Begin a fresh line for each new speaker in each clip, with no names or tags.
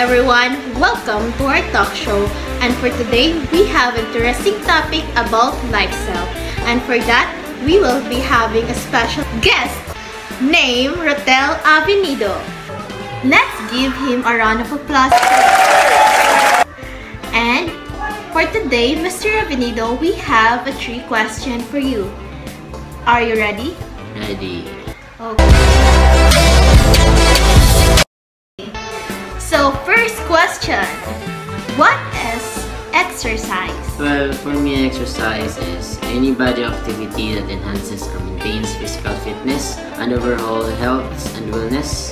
Welcome to our talk show. And for today, we have an interesting topic about lifestyle. And for that, we will be having a special guest named Rotel Avenido. Let's give him a round of applause. And for today, Mr. Avenido, we have a three question for you. Are you ready?
Ready.
Okay. So, first question. What is exercise?
Well, for me, exercise is any body activity that enhances or maintains physical fitness and overall health and wellness.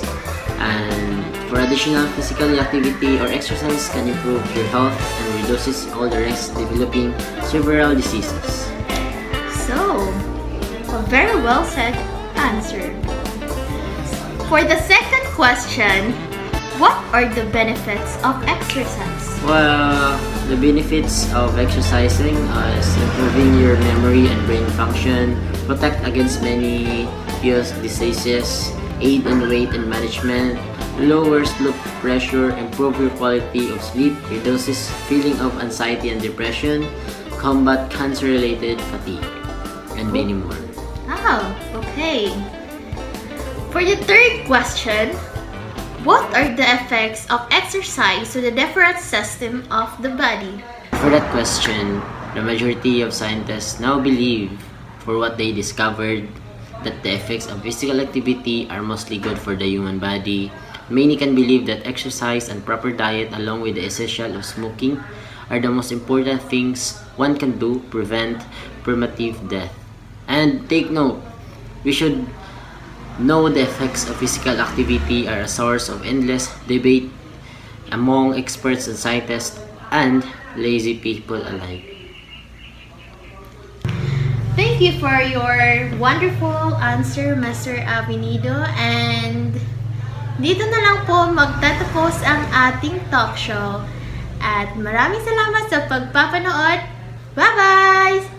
And for additional physical activity or exercise can improve your health and reduces all the risk developing several diseases.
So, a very well said answer. For the second question, what are the benefits of exercise?
Well, the benefits of exercising is improving your memory and brain function, protect against many health diseases, aid in weight and management, lowers blood pressure, improve your quality of sleep, reduces feeling of anxiety and depression, combat cancer-related fatigue, and many oh. more.
Oh, okay. For the third question, what are the effects of exercise to the different system of the body?
For that question, the majority of scientists now believe, for what they discovered, that the effects of physical activity are mostly good for the human body. Many can believe that exercise and proper diet along with the essential of smoking are the most important things one can do prevent premative death. And take note, we should know the effects of physical activity are a source of endless debate among experts and scientists and lazy people alike.
Thank you for your wonderful answer, Mr. Avenido. And dito na lang po magtatapos ang ating talk show. At maraming salamat sa pagpapanood. Bye-bye!